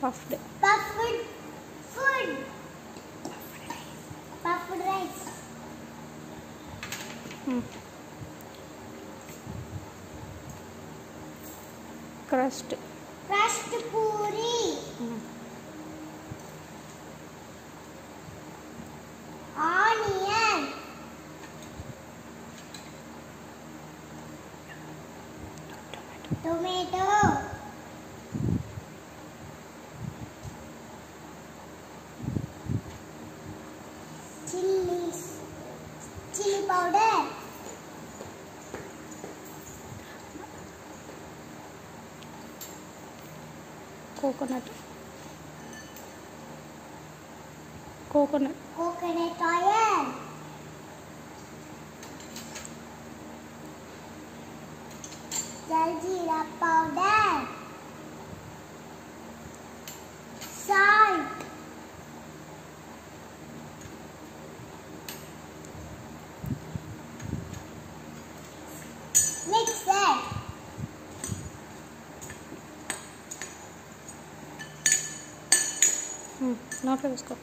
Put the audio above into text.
puffed. Puffed food. Puffed rice. Puffed rice. Hmm. Crust. Crust puri. Hmm. Onion. Tomato. Tomato. chili powder. Coconut. Coconut. Coconut oil. Jaljeera powder. Hmm, note पे उसको।